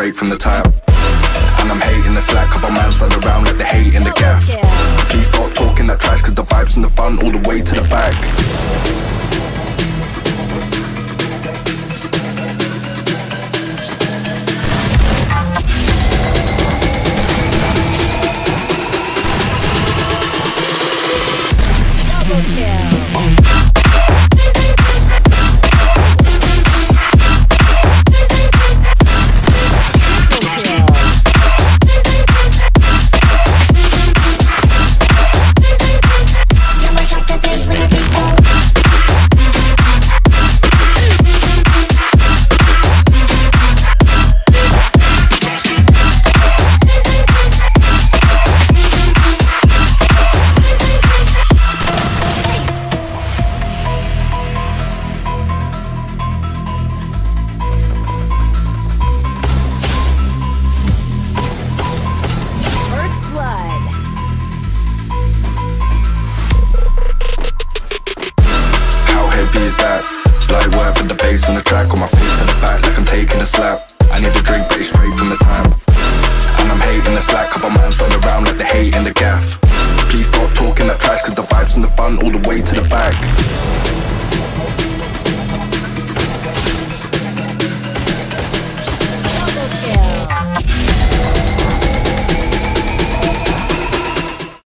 straight from the tap. Is that? Light work with the bass on the track, on my face to the back like I'm taking a slap. I need a drink, but it's straight from the tap. And I'm hating the slack, couple man stand around like the hate in the gaff.